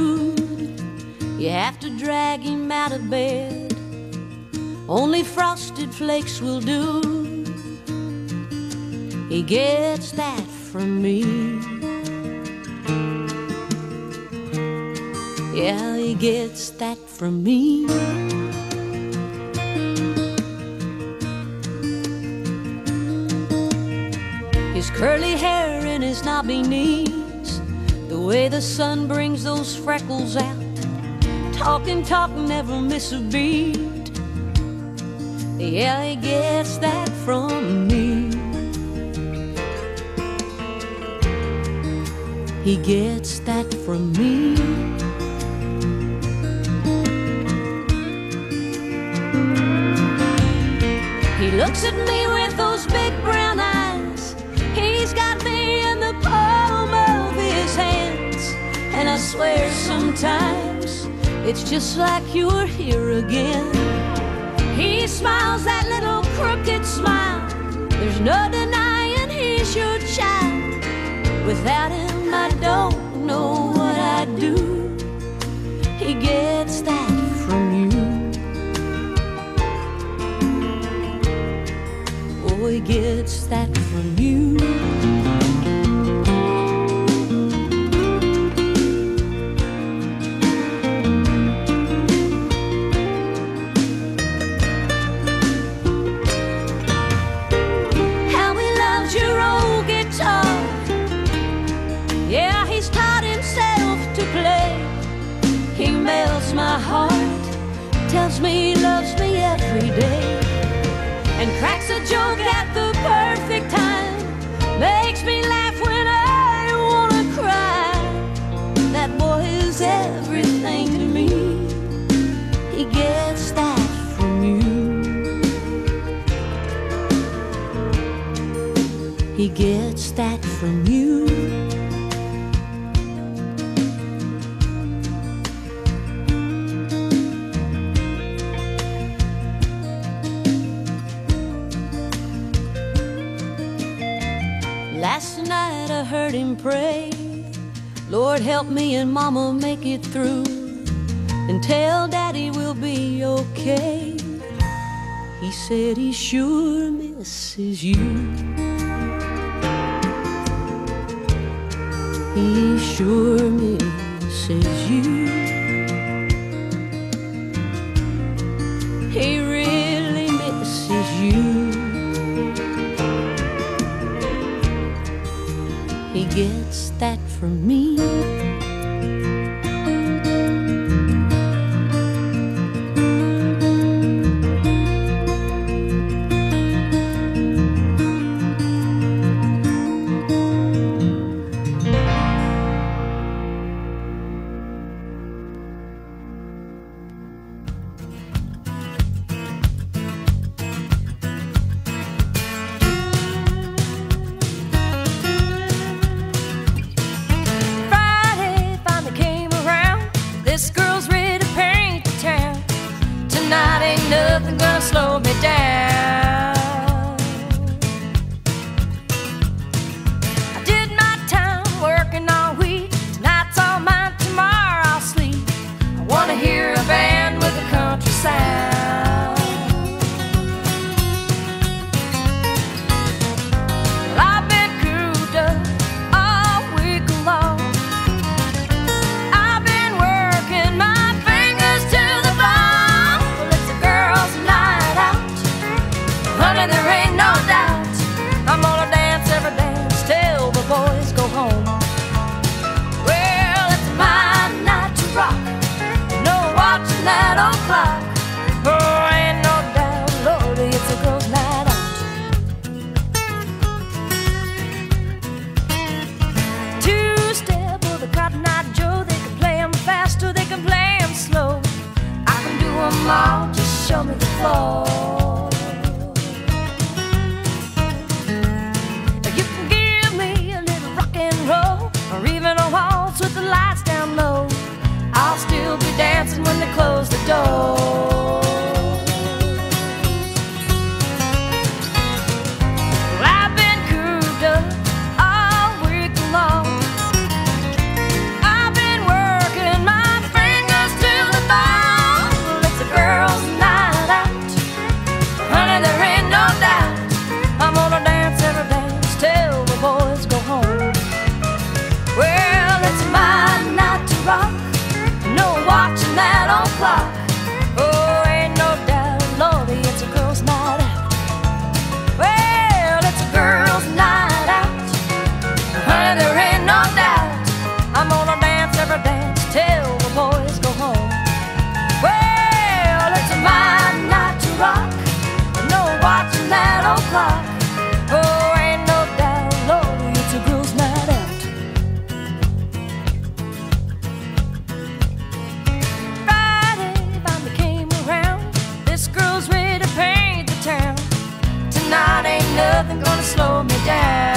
attitude. You have to drag him out of bed. Only frosted flakes will do. He gets that from me. Yeah, he gets that from me. His curly hair and his knobby knees, the way the sun brings those freckles out. Talk and talk, never miss a beat. Yeah, he gets that from me. He gets that from me. He looks at me with those big brown eyes. Swear sometimes it's just like you're here again. He smiles that little crooked smile. There's no denying he's your child. Without him, I don't know what I'd do. He gets that tells me he loves me every day, and cracks a joke at the perfect time. Makes me laugh when I wanna cry. That boy is everything to me. He gets that from you. He gets that from you. Last night I heard him pray, Lord help me and mama make it through, and tell daddy we'll be okay. He said he sure misses you. He sure misses you. Gets that from me. Just show me the floor. Down.